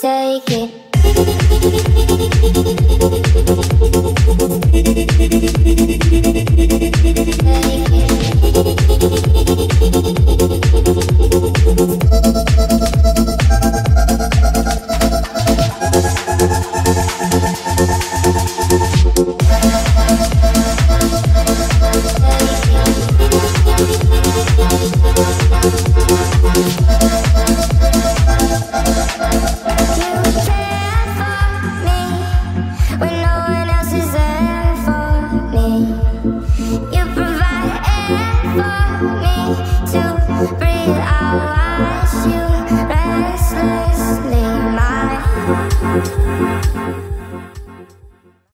take it. restlessly mine.